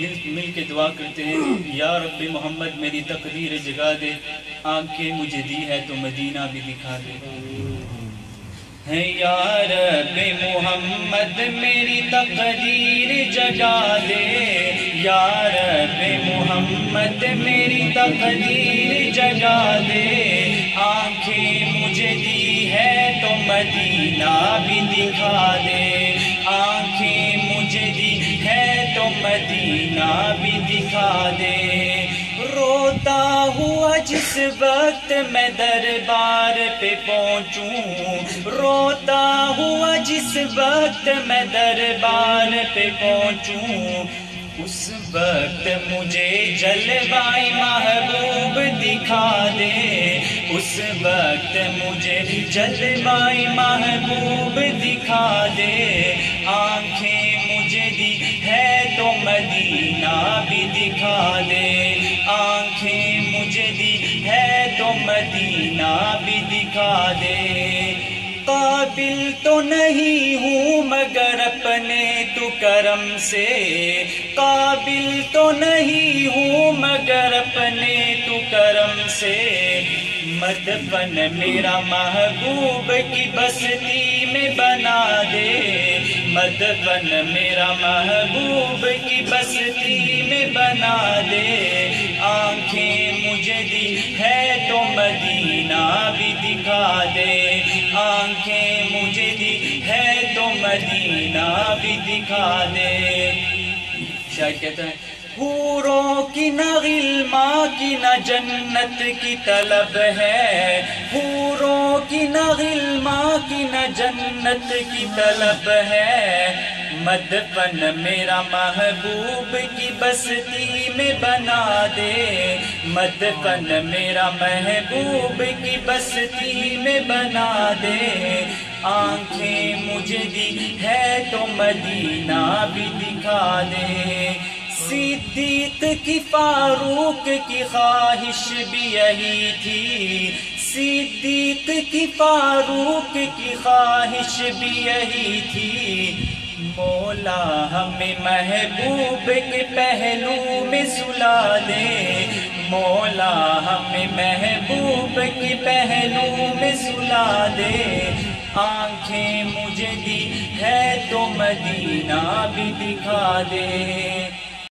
मिल मिल के दुआ करते हैं, या रब मोहम्मद, मेरी तकदीर जगा दे। आँखें मुझे दी है तो मदीना भी दिखा दे। है यार मोहम्मद, मेरी तकदीर जगा दे। यार मोहम्मद, मेरी तकदीर जगा दे। आँखें मुझे दी है तो मदीना भी दिखा दे। मदीना भी दिखा दे। रोता हुआ जिस वक्त मैं दरबार पे पहुंचूं, रोता हुआ जिस वक्त मैं दरबार पे पहुंचूं, उस वक्त मुझे जलवाई महबूब दिखा दे। उस वक्त मुझे जलवाई महबूब दिखा दे। आँखें दे आँखें मुझे दी है तो मदीना भी दिखा दे। काबिल तो नहीं हूँ मगर अपने तू करम से। काबिल तो नहीं हूँ मगर अपने तू करम से। मदफन मेरा महबूब की बस्ती में बना दे। मदफन मेरा महबूब की बस्ती में बना दे। आँखें मुझे दी है तो मदीना भी दिखा दे। आँखें मुझे दी है तो मदीना भी दिखा दे। शायद कहता है? हूरों की न गिल्मा की न जन्नत की तलब है। हूरों की न गिल्मा की न जन्नत की तलब है। मदफन मेरा महबूब की बस्ती में बना दे। मदफन मेरा महबूब की बस्ती में बना दे। आँखें मुझे दी है तो मदीना भी दिखा दे। सिद्दीक की फारूक की ख्वाहिश भी यही थी। सिद्दीक की फारूक की ख्वाहिश भी यही थी। मौला हमें महबूब के पहलू में सुला दे। मौला हमें महबूब के पहलू में सुला दे। आँखें मुझे दी है तो मदीना भी दिखा दे।